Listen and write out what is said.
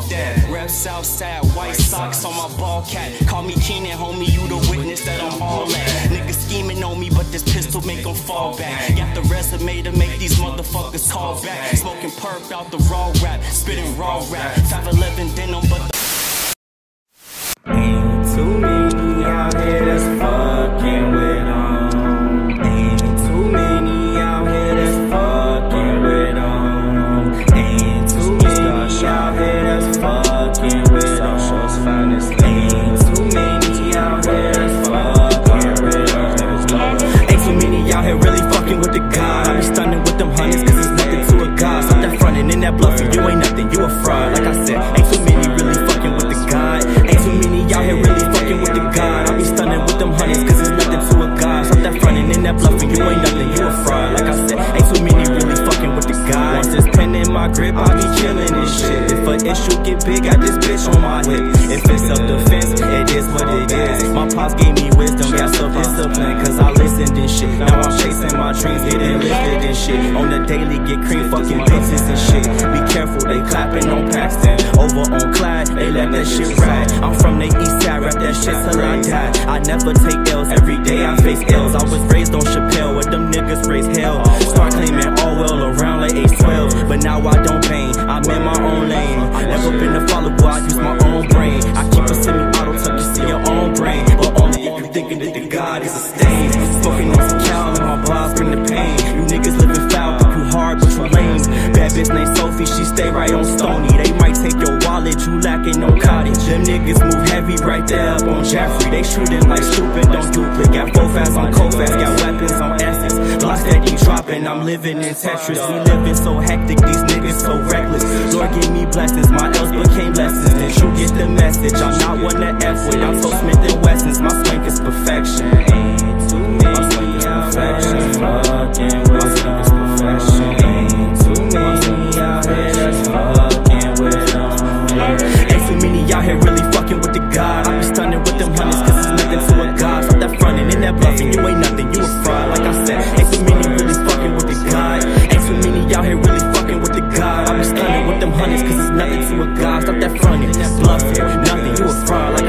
Fuck that. Rep Southside, white socks on my ball cap. Call me Keenan, homie, you the witness that I'm all at. Niggas scheming on me, but this pistol make them fall back. Got the resume to make these motherfuckers call back. Smoking perp out the raw rap, spitting raw rap. 511 denim, but nothing to a God. Stop that frontin' and that bluffing, you ain't nothing, you a fraud. Like I said, ain't too many really fucking with the God. Once this pen in my grip, I be killing this shit. If an issue get big, got this bitch on my hip. If it's self defense, it is what it is. My pops gave me wisdom, got self discipline, cause I listened and shit. Now I'm chasing my dreams, getting lifted and shit. On the daily, get cream, fucking bitches and shit. Be careful, they clapping on Paxton. Over on Clyde, they let that shit ride. I'm from the east side, rap that shit till I die. I never take L's, every day I face L's. I was raised on Chappell, where them niggas raise hell. Start claiming all well around like age 12. But now I don't bang, I'm in my own lane. Never been a follower, I use my own brain. I keep a semi auto tuck, you see your own brain. But only if you thinking that the God is a stain. Smoking on some cow and my bars bring the pain. You niggas living foul, think you hard, but you lame. Bad bitch named Sophie, she stay right on Stony. Your you lacking no cottage. Them niggas move heavy right there up on Jeffery. They shooting like stupid, don't duplicate. Got four fast on Colfax, got weapons on Essence. Blocks that keep dropping, I'm living in Tetris. We living so hectic, these niggas so reckless. Lord give me blessings, my L's became lessons. Then you get the message, I'm not one to F with. I'm so Smith and Wessons, my swank is them hundreds, cause it's nothing to a God. Stop that frontin', that bluffing, nothing, you a fraud.